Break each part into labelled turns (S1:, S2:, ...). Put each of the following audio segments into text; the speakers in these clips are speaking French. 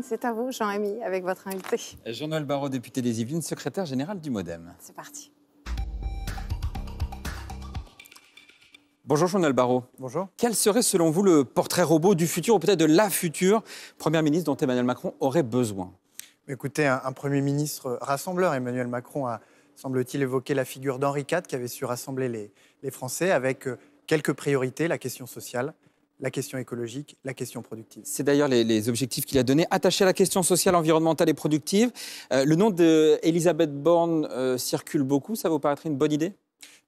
S1: C'est à vous, Jean-Ami, avec votre invité.
S2: Jean-Noël Barrot, député des Yvelines, secrétaire général du Modem.
S1: C'est parti.
S2: Bonjour Jean-Noël Barrot.
S3: Bonjour.
S2: Quel serait selon vous le portrait robot du futur ou peut-être de la future première ministre dont Emmanuel Macron aurait besoin?
S3: Écoutez, un, Premier ministre rassembleur, Emmanuel Macron a, semble-t-il, évoqué la figure d'Henri IV qui avait su rassembler les, les Français avec euh, quelques priorités, la question sociale, la question écologique, la question productive.
S2: C'est d'ailleurs les, objectifs qu'il a donnés, attachés à la question sociale, environnementale et productive. Euh, le nom d'Elisabeth Borne euh, circule beaucoup, ça vous paraîtrait une bonne idée?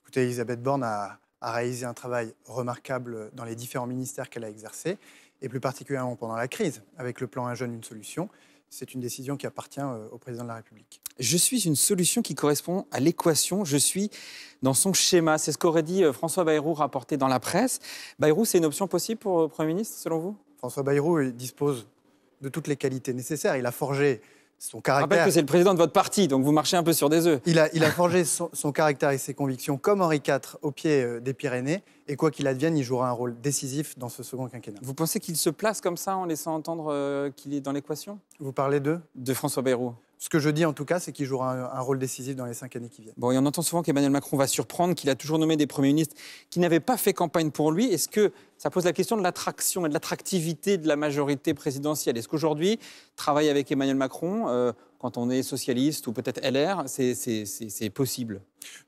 S3: Écoutez, Elisabeth Borne a, réalisé un travail remarquable dans les différents ministères qu'elle a exercés, et plus particulièrement pendant la crise, avec le plan Un jeune, une solution c'est une décision qui appartient euh, au président de la République.
S2: Je suis une solution qui correspond à l'équation. Je suis dans son schéma. C'est ce qu'aurait dit euh, François Bayrou rapporté dans la presse. Bayrou, c'est une option possible pour le Premier ministre, selon vous?
S3: François Bayrou dispose de toutes les qualités nécessaires. Il a forgé son caractère.
S2: Je rappelle que c'est le président de votre parti, donc vous marchez un peu sur des œufs.
S3: Il a, il a forgé son, caractère et ses convictions comme Henri IV au pied euh, des Pyrénées. Et quoi qu'il advienne, il jouera un rôle décisif dans ce second quinquennat.
S2: Vous pensez qu'il se place comme ça en laissant entendre euh, qu'il est dans l'équation?
S3: Vous parlez de
S2: De François Bayrou.
S3: Ce que je dis en tout cas, c'est qu'il jouera un, rôle décisif dans les cinq années qui viennent.
S2: Bon, et on entend souvent qu'Emmanuel Macron va surprendre, qu'il a toujours nommé des premiers ministres qui n'avaient pas fait campagne pour lui. Est-ce que ça pose la question de l'attraction et de l'attractivité de la majorité présidentielle? Est-ce qu'aujourd'hui, travailler avec Emmanuel Macron, euh, quand on est socialiste ou peut-être LR, c'est possible?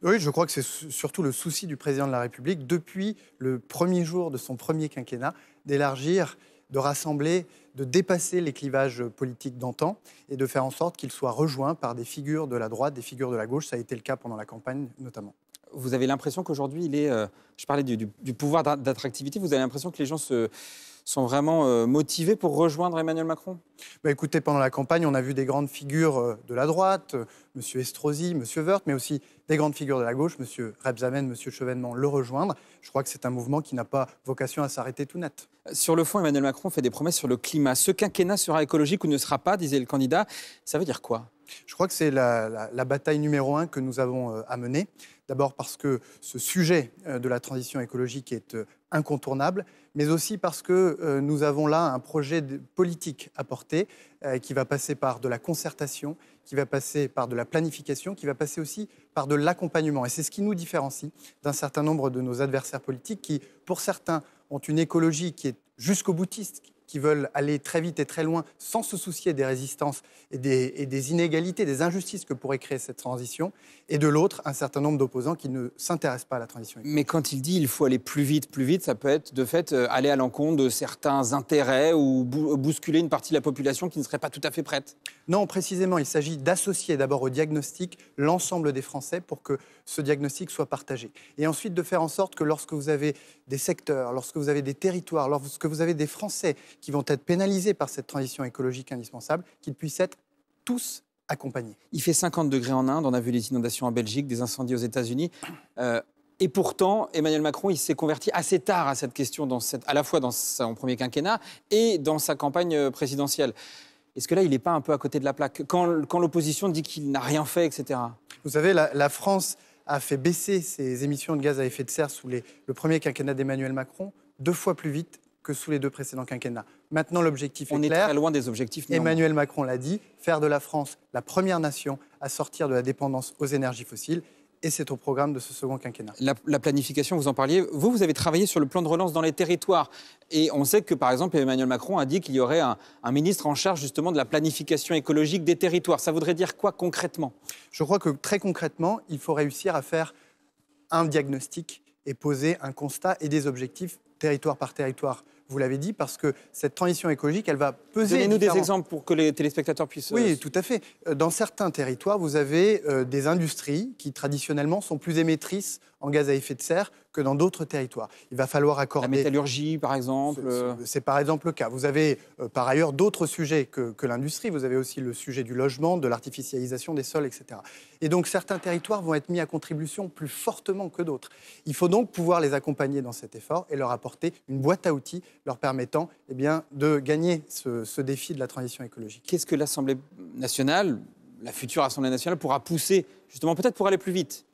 S3: Oui, je crois que c'est surtout le souci du président de la République depuis le premier jour de son premier quinquennat d'élargir de rassembler, de dépasser les clivages politiques d'antan et de faire en sorte qu'il soit rejoint par des figures de la droite, des figures de la gauche. Ça a été le cas pendant la campagne notamment.
S2: Vous avez l'impression qu'aujourd'hui, il est. Euh, je parlais du, pouvoir d'attractivité. Vous avez l'impression que les gens se, sont vraiment euh, motivés pour rejoindre Emmanuel Macron?
S3: Bah Écoutez, pendant la campagne, on a vu des grandes figures euh, de la droite, M. Estrosi, M. Wörth, mais aussi des grandes figures de la gauche, M. Rebsamen, M. Chevènement, le rejoindre. Je crois que c'est un mouvement qui n'a pas vocation à s'arrêter tout net.
S2: Sur le fond, Emmanuel Macron fait des promesses sur le climat. Ce quinquennat sera écologique ou ne sera pas, disait le candidat. Ça veut dire quoi?
S3: Je crois que c'est la, bataille numéro un que nous avons euh, à mener. D'abord parce que ce sujet euh, de la transition écologique est euh, incontournable, mais aussi parce que nous avons là un projet politique à porter qui va passer par de la concertation, qui va passer par de la planification, qui va passer aussi par de l'accompagnement. Et c'est ce qui nous différencie d'un certain nombre de nos adversaires politiques qui, pour certains, ont une écologie qui est jusqu'au boutiste, qui veulent aller très vite et très loin sans se soucier des résistances et des, inégalités, des injustices que pourrait créer cette transition, et de l'autre, un certain nombre d'opposants qui ne s'intéressent pas à la transition.
S2: Mais quand il dit il faut aller plus vite, plus vite, ça peut être de fait euh, aller à l'encontre de certains intérêts ou bousculer une partie de la population qui ne serait pas tout à fait prête.
S3: Non, précisément, il s'agit d'associer d'abord au diagnostic l'ensemble des Français pour que ce diagnostic soit partagé. Et ensuite de faire en sorte que lorsque vous avez des secteurs, lorsque vous avez des territoires, lorsque vous avez des Français qui vont être pénalisés par cette transition écologique indispensable, qu'ils puissent être tous accompagnés.
S2: Il fait 50 degrés en Inde, on a vu les inondations en Belgique, des incendies aux États-Unis. Euh, et pourtant, Emmanuel Macron, il s'est converti assez tard à cette question, dans cette, à la fois dans son premier quinquennat et dans sa campagne présidentielle. Est-ce que là, il n'est pas un peu à côté de la plaque? Quand, quand l'opposition dit qu'il n'a rien fait, etc.
S3: Vous savez, la, la France a fait baisser ses émissions de gaz à effet de serre sous les, le premier quinquennat d'Emmanuel Macron deux fois plus vite que sous les deux précédents quinquennats. Maintenant, l'objectif est
S2: clair. On est très loin des objectifs.
S3: Emmanuel Macron l'a dit, faire de la France la première nation à sortir de la dépendance aux énergies fossiles et c'est au programme de ce second quinquennat.
S2: La, planification, vous en parliez. Vous, vous avez travaillé sur le plan de relance dans les territoires. Et on sait que, par exemple, Emmanuel Macron a dit qu'il y aurait un, ministre en charge justement de la planification écologique des territoires. Ça voudrait dire quoi concrètement?
S3: Je crois que très concrètement, il faut réussir à faire un diagnostic et poser un constat et des objectifs territoire par territoire vous l'avez dit, parce que cette transition écologique, elle va peser.
S2: Donnez-nous des exemples pour que les téléspectateurs puissent.
S3: Oui, euh, tout à fait. Euh, dans certains territoires, vous avez euh, des industries qui traditionnellement sont plus émettrices en gaz à effet de serre que dans d'autres territoires. Il va falloir accorder...
S2: La métallurgie, par exemple
S3: C'est par exemple le cas. Vous avez euh, par ailleurs d'autres sujets que, que l'industrie. Vous avez aussi le sujet du logement, de l'artificialisation des sols, etc. Et donc certains territoires vont être mis à contribution plus fortement que d'autres. Il faut donc pouvoir les accompagner dans cet effort et leur apporter une boîte à outils leur permettant eh bien, de gagner ce, ce défi de la transition écologique.
S2: Qu'est-ce que l'Assemblée nationale, la future Assemblée nationale, pourra pousser justement peut-être pour aller plus vite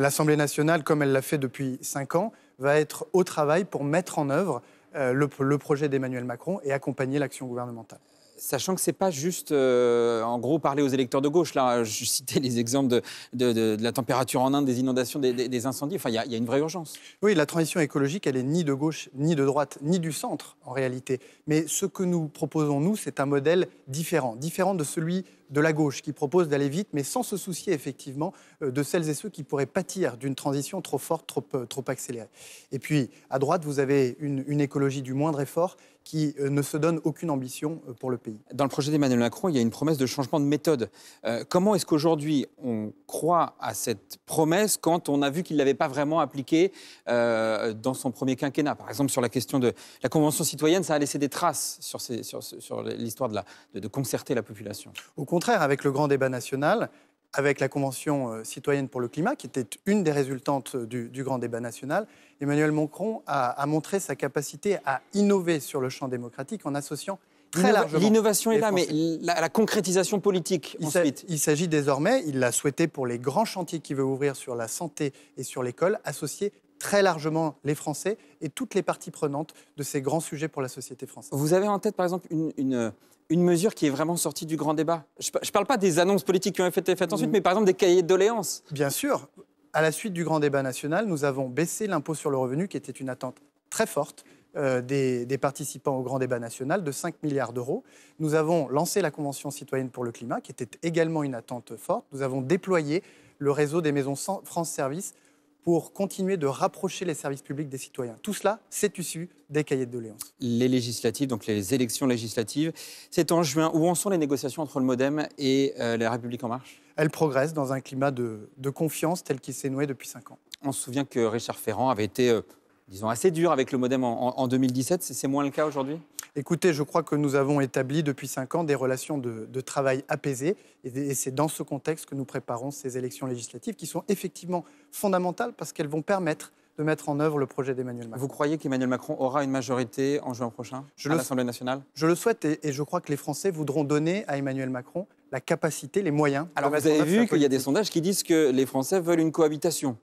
S3: l'Assemblée nationale, comme elle l'a fait depuis cinq ans, va être au travail pour mettre en œuvre euh, le, projet d'Emmanuel Macron et accompagner l'action gouvernementale.
S2: Sachant que c'est pas juste, euh, en gros, parler aux électeurs de gauche. Là, je citais les exemples de, de- de- de la température en Inde, des inondations, des, des- des incendies. Enfin, il y, y a une vraie urgence.
S3: Oui, la transition écologique, elle est ni de gauche, ni de droite, ni du centre en réalité. Mais ce que nous proposons, nous, c'est un modèle différent, différent de celui de la gauche qui propose d'aller vite, mais sans se soucier effectivement euh, de celles et ceux qui pourraient pâtir d'une transition trop forte, trop, euh, trop accélérée. Et puis, à droite, vous avez une, une écologie du moindre effort qui euh, ne se donne aucune ambition pour le pays.
S2: Dans le projet d'Emmanuel Macron, il y a une promesse de changement de méthode. Euh, comment est-ce qu'aujourd'hui on croit à cette promesse quand on a vu qu'il ne l'avait pas vraiment appliquée euh, dans son premier quinquennat? Par exemple, sur la question de la Convention citoyenne, ça a laissé des traces sur, ces- sur- sur l'histoire de, la- de- de concerter la population.
S3: Au contraire, avec le grand débat national, avec la Convention euh, citoyenne pour le climat, qui était une des résultantes euh, du, du grand débat national, Emmanuel Macron a, a montré sa capacité à innover sur le champ démocratique en associant très largement.
S2: L'innovation est là, mais la, la concrétisation politique
S3: Il
S2: ensuite.
S3: il s'agit désormais, il l'a souhaité pour les grands chantiers qu'il veut ouvrir sur la santé et sur l'école, associer très largement les Français et toutes les parties prenantes de ces grands sujets pour la société française.
S2: Vous avez en tête, par exemple, une, une- une mesure qui est vraiment sortie du grand débat. Je ne parle pas des annonces politiques qui ont été faites ensuite,
S3: Mm.
S2: mais par exemple des cahiers de doléances.
S3: Bien sûr, à la suite du grand débat national, nous avons baissé l'impôt sur le revenu, qui était une attente très forte euh, des, des participants au grand débat national, de 5 milliards d'euros. Nous avons lancé la Convention citoyenne pour le climat, qui était également une attente forte. Nous avons déployé le réseau des maisons France Service pour continuer de rapprocher les services publics des citoyens. Tout cela, c'est issu des cahiers de doléances.
S2: Les législatives, donc les élections législatives, c'est en juin. Où en sont les négociations entre le MoDem et euh, la République En Marche?
S3: Elles progressent dans un climat de, de confiance tel qu'il s'est noué depuis 5 ans.
S2: On se souvient que Richard Ferrand avait été, euh, disons, assez dur avec le MoDem en, en- en 2017. C'est c'est moins le cas aujourd'hui?
S3: Écoutez, je crois que nous avons établi depuis cinq ans des relations de, de travail apaisées et, et c'est dans ce contexte que nous préparons ces élections législatives qui sont effectivement fondamentales parce qu'elles vont permettre de mettre en œuvre le projet d'Emmanuel Macron.
S2: Vous croyez qu'Emmanuel Macron aura une majorité en juin prochain
S3: Je
S2: à l'Assemblée nationale?
S3: Je le souhaite et, et je crois que les Français voudront donner à Emmanuel Macron la capacité, les moyens.
S2: Alors vous avez vu qu'il y a des sondages qui disent que les Français veulent une cohabitation.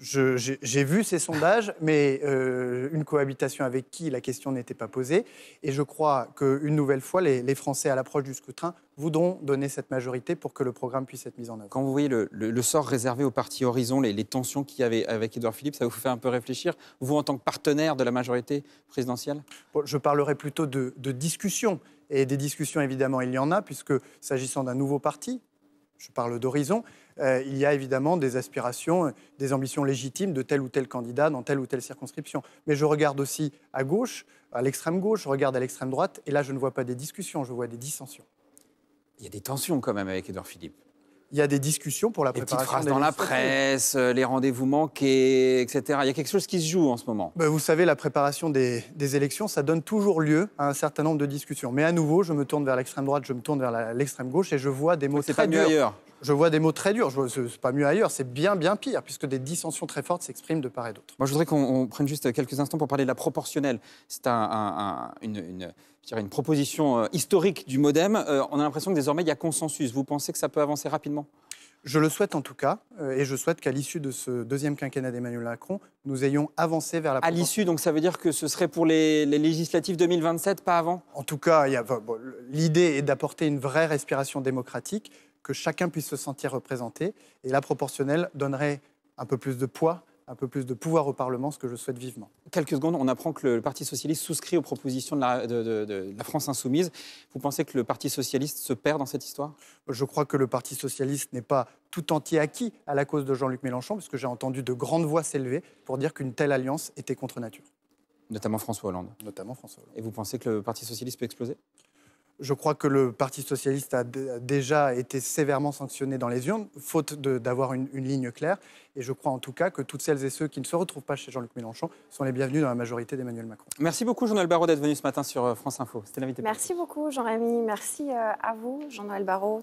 S3: J'ai vu ces sondages, mais euh, une cohabitation avec qui la question n'était pas posée. Et je crois qu'une nouvelle fois, les, les Français, à l'approche du scrutin, voudront donner cette majorité pour que le programme puisse être mis en œuvre.
S2: Quand vous voyez le, le- le sort réservé au parti Horizon, les, les tensions qu'il y avait avec Édouard Philippe, ça vous fait un peu réfléchir, vous en tant que partenaire de la majorité présidentielle?
S3: Bon, je parlerai plutôt de, de discussions. Et des discussions, évidemment, il y en a, puisque s'agissant d'un nouveau parti, je parle d'horizon, euh, il y a évidemment des aspirations, euh, des ambitions légitimes de tel ou tel candidat dans telle ou telle circonscription. Mais je regarde aussi à gauche, à l'extrême gauche, je regarde à l'extrême droite, et là, je ne vois pas des discussions, je vois des dissensions.
S2: Il y a des tensions quand même avec Édouard Philippe.
S3: Il y a des discussions pour la
S2: Les petites
S3: préparation
S2: phrases dans la presse, euh, les rendez-vous manqués, etc. Il y a quelque chose qui se joue en ce moment.
S3: Ben, vous savez, la préparation des, des élections, ça donne toujours lieu à un certain nombre de discussions. Mais à nouveau, je me tourne vers l'extrême droite, je me tourne vers l'extrême gauche, et je vois des mots
S2: C'est
S3: très
S2: pas mieux
S3: durs.
S2: ailleurs.
S3: Je vois des mots très durs. C'est pas mieux ailleurs, c'est bien, bien pire, puisque des dissensions très fortes s'expriment de part et d'autre.
S2: Moi, je voudrais qu'on on prenne juste quelques instants pour parler de la proportionnelle. C'est un- un- un- une, proposition euh, historique du MoDem. Euh, on a l'impression que désormais, il y a consensus. Vous pensez que ça peut avancer rapidement?
S3: Je le souhaite en tout cas, euh, et je souhaite qu'à l'issue de ce deuxième quinquennat d'Emmanuel Macron, nous ayons avancé vers la
S2: À l'issue, donc ça veut dire que ce serait pour les, les législatives 2027, pas avant?
S3: En tout cas, bon, l'idée est d'apporter une vraie respiration démocratique, que chacun puisse se sentir représenté, et la proportionnelle donnerait un peu plus de poids, un peu plus de pouvoir au Parlement, ce que je souhaite vivement.
S2: Quelques secondes, on apprend que le Parti socialiste souscrit aux propositions de la, de- de- de la France insoumise. Vous pensez que le Parti socialiste se perd dans cette histoire?
S3: Je crois que le Parti socialiste n'est pas tout entier acquis à la cause de Jean-Luc Mélenchon, parce que j'ai entendu de grandes voix s'élever pour dire qu'une telle alliance était contre nature,
S2: Notamment François Hollande.
S3: notamment François Hollande.
S2: Et vous pensez que le Parti socialiste peut exploser?
S3: Je crois que le Parti socialiste a déjà été sévèrement sanctionné dans les urnes, faute d'avoir une, une ligne claire. Et je crois en tout cas que toutes celles et ceux qui ne se retrouvent pas chez Jean-Luc Mélenchon sont les bienvenus dans la majorité d'Emmanuel Macron.
S2: Merci beaucoup, Jean-Noël Barrot, d'être venu ce matin sur euh, France Info. C'était l'invité.
S1: Merci beaucoup, Jean-Rémy. Merci euh, à vous, Jean-Noël Barrot.